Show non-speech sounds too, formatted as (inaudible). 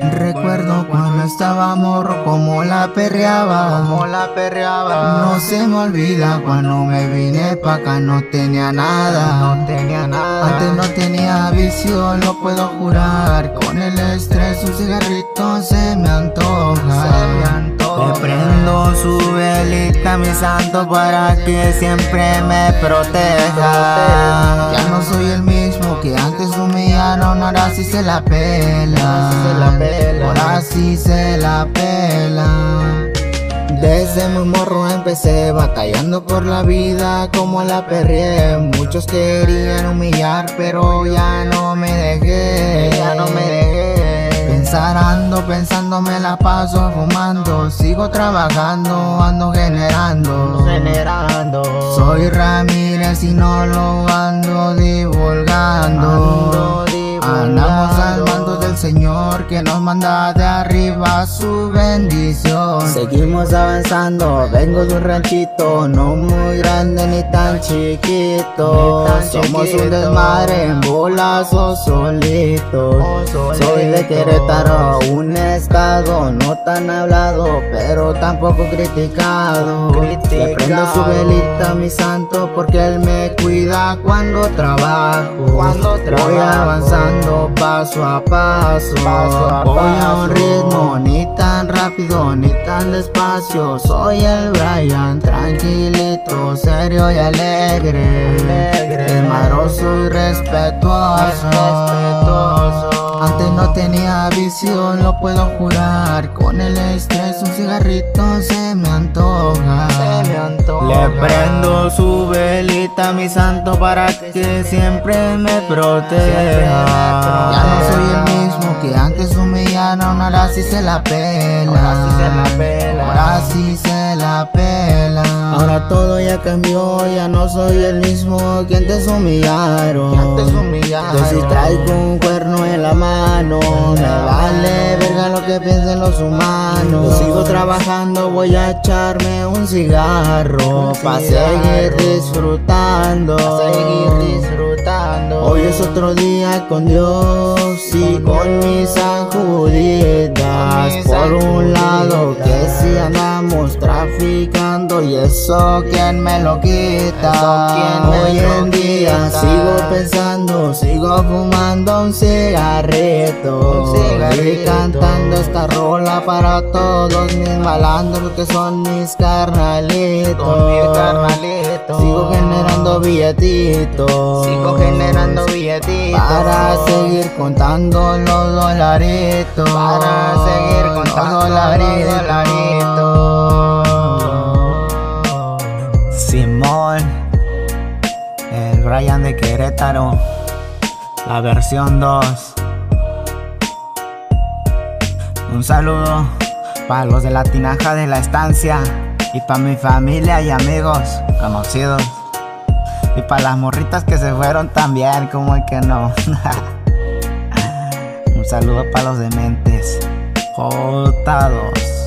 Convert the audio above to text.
Recuerdo cuando estaba morro como la perreaba, como la perreaba. No se me olvida cuando me vine pa' acá no tenía nada, no tenía nada. Antes no tenía vicio, lo puedo jurar. Con el estrés un cigarrito se me antoja. Se me antoja. Prendo su velita, mi santo, para que siempre me proteja. Ya no soy el ahora sí se la pela. Ahora sí se la pela. Desde mi morro empecé batallando por la vida como la perrié. Muchos querían humillar pero ya no me dejé. Ya no me dejé. Pensando, pensando me la paso fumando. Sigo trabajando, ando generando. Generando. Soy Ramírez y no lo ando manda de arriba su bendición. Seguimos avanzando, vengo de un ranchito, no muy grande ni tan chiquito. Somos un desmadre en bolas o solitos. Soy de Querétaro, un estado no tan hablado, pero tampoco criticado. Le prendo su velita, mi santo, porque él me cuida cuando trabajo. Cuando Voy avanzando paso a paso. Voy a un ritmo ni tan rápido ni tan despacio. Soy el Brian, tranquilito, serio y alegre. Desmaroso y respetuoso. Antes no tenía visión, lo puedo jurar. Con el estrés un cigarrito se me antoja. Se me antoja. Le prendo su velita, mi santo, para que siempre me proteja. Ya no soy el mismo que antes humillaron, ahora sí se la pela. Ahora sí se la pela. Ahora sí se la pela. Ahora todo ya cambió, ya no soy el mismo que antes humillaron. Que antes humillaron. Yo si traigo un cuerno en la mano, me vale verga lo que piensen los humanos. Sigo trabajando, voy a echarme un cigarro, pa' seguir disfrutando. Pa' seguir disfrutando. Hoy es otro día con Dios y con mis eso quien me lo quita. ¿quién me Hoy en día sigo pensando, sigo fumando un cigarrito. Y cantando esta rola para todos mis malandros que son mis carnalitos. Sigo generando billetitos. Sigo generando billetitos. Para seguir contando los dolaritos. Para seguir contando los dolaritos. De Querétaro, la versión 2. Un saludo para los de la tinaja de la estancia y para mi familia y amigos conocidos. Y para las morritas que se fueron también, como es que no. (laughs) Un saludo para los dementes. J2.